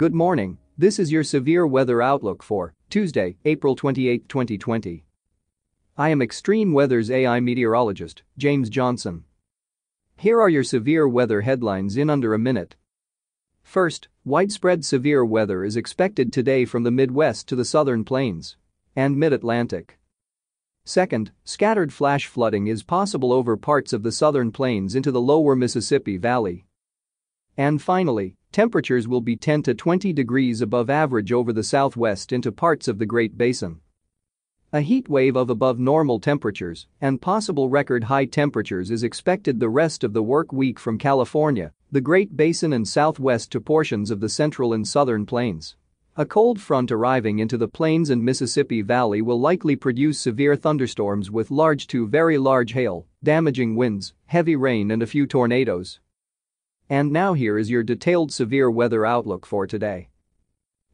Good morning, this is your severe weather outlook for Tuesday, April 28, 2020. I am Xtreme Weather's AI meteorologist, James Johnson. Here are your severe weather headlines in under a minute. First, widespread severe weather is expected today from the Midwest to the southern plains and mid-Atlantic. Second, scattered flash flooding is possible over parts of the southern plains into the lower Mississippi Valley. And finally, temperatures will be 10 to 20 degrees above average over the southwest into parts of the Great Basin. A heat wave of above normal temperatures and possible record high temperatures is expected the rest of the work week from California, the Great Basin and southwest to portions of the central and southern plains. A cold front arriving into the plains and Mississippi Valley will likely produce severe thunderstorms with large to very large hail, damaging winds, heavy rain and a few tornadoes. And now here is your detailed severe weather outlook for today.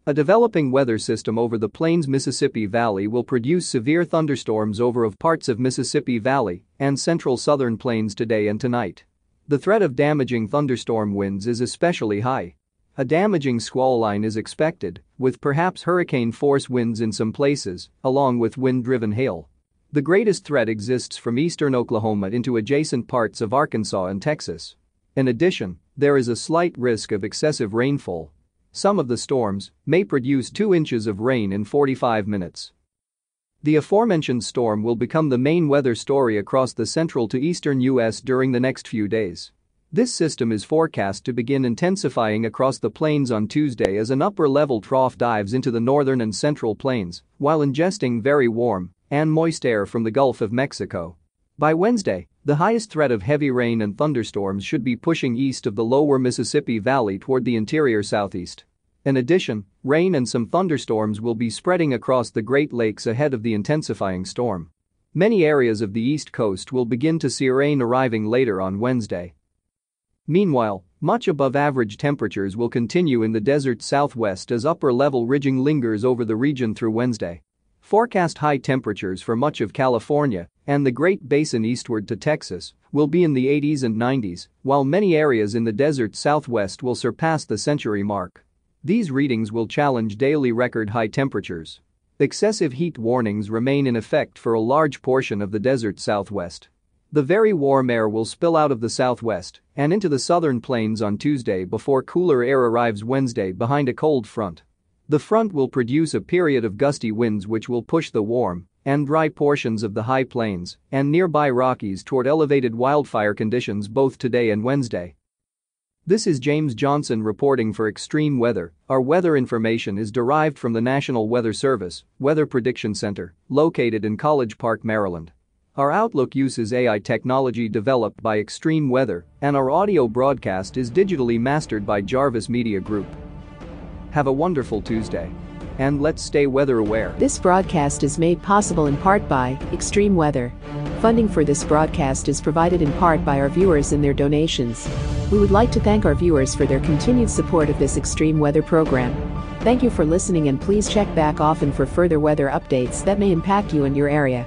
A developing weather system over the plains Mississippi Valley will produce severe thunderstorms over of parts of Mississippi Valley and central southern plains today and tonight. The threat of damaging thunderstorm winds is especially high. A damaging squall line is expected, with perhaps hurricane force winds in some places, along with wind driven hail. The greatest threat exists from eastern Oklahoma into adjacent parts of Arkansas and Texas. In addition, there is a slight risk of excessive rainfall. Some of the storms may produce 2 inches of rain in 45 minutes. The aforementioned storm will become the main weather story across the central to eastern U.S. during the next few days. This system is forecast to begin intensifying across the plains on Tuesday as an upper-level trough dives into the northern and central plains while ingesting very warm and moist air from the Gulf of Mexico. By Wednesday, the highest threat of heavy rain and thunderstorms should be pushing east of the lower Mississippi Valley toward the interior southeast. In addition, rain and some thunderstorms will be spreading across the Great Lakes ahead of the intensifying storm. Many areas of the east coast will begin to see rain arriving later on Wednesday. Meanwhile, much above average temperatures will continue in the desert southwest as upper level ridging lingers over the region through Wednesday. Forecast high temperatures for much of California and the Great Basin eastward to Texas will be in the 80s and 90s, while many areas in the desert southwest will surpass the century mark. These readings will challenge daily record high temperatures. Excessive heat warnings remain in effect for a large portion of the desert southwest. The very warm air will spill out of the southwest and into the southern plains on Tuesday before cooler air arrives Wednesday behind a cold front. The front will produce a period of gusty winds which will push the warm and dry portions of the high plains and nearby Rockies toward elevated wildfire conditions both today and Wednesday. This is James Johnson reporting for Xtreme Weather. Our weather information is derived from the National Weather Service Weather Prediction Center, located in College Park, Maryland. Our Outlook uses AI technology developed by Xtreme Weather, and our audio broadcast is digitally mastered by Jarvis Media Group. Have a wonderful Tuesday. And let's stay weather aware. This broadcast is made possible in part by Xtreme Weather. Funding for this broadcast is provided in part by our viewers and their donations. We would like to thank our viewers for their continued support of this extreme weather program. Thank you for listening and please check back often for further weather updates that may impact you and your area.